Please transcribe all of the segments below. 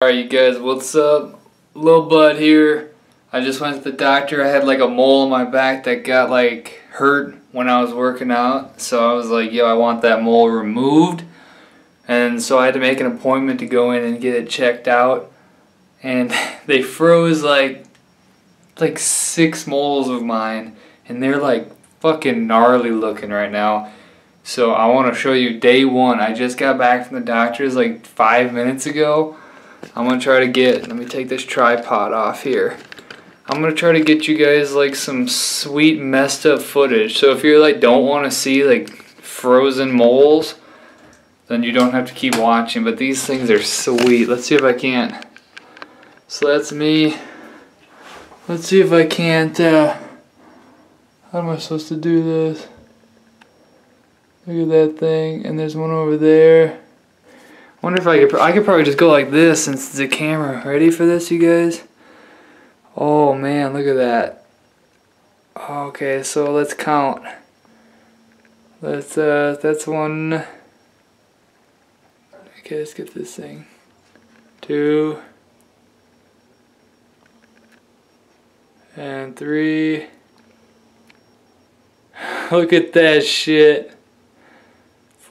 Alright you guys, what's up? Little Bud here. I just went to the doctor. I had like a mole on my back that got like hurt when I was working out. So I was like, yo, I want that mole removed. And so I had to make an appointment to go in and get it checked out. And they froze like like six moles of mine and they're like fucking gnarly looking right now. So I want to show you day one. I just got back from the doctor's like five minutes ago. I'm going to try to get, let me take this tripod off here. I'm going to try to get you guys like some sweet messed up footage. So if you like don't want to see like frozen moles, then you don't have to keep watching. But these things are sweet. Let's see if I can't. So that's me. Let's see if I can't, uh, how am I supposed to do this? Look at that thing, and there's one over there. Wonder if I could, I could probably just go like this since a camera. Ready for this, you guys? Oh man, look at that. Okay, so let's count. Let's, uh, that's one. Okay, let's get this thing. Two. And three. Look at that shit.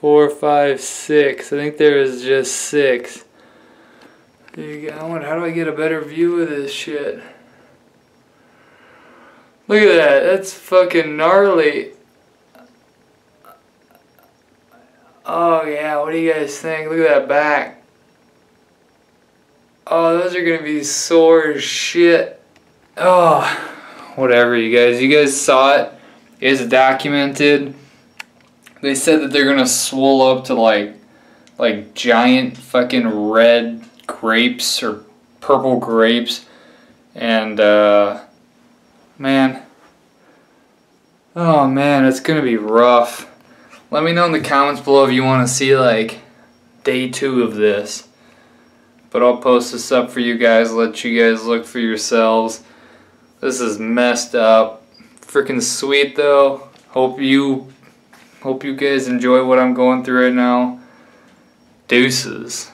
Four, five, six. I think there is just six. Go. I wonder, how do I get a better view of this shit? Look at that. That's fucking gnarly. Oh yeah, what do you guys think? Look at that back. Oh, those are gonna be sore as shit. Oh, whatever, you guys. You guys saw it. It's documented. They said that they're gonna swell up to like, like giant fucking red grapes or purple grapes, and uh, man, oh man, it's gonna be rough. Let me know in the comments below if you want to see like day two of this. But I'll post this up for you guys, let you guys look for yourselves. This is messed up. Freaking sweet though. Hope you hope you guys enjoy what I'm going through right now. Deuces.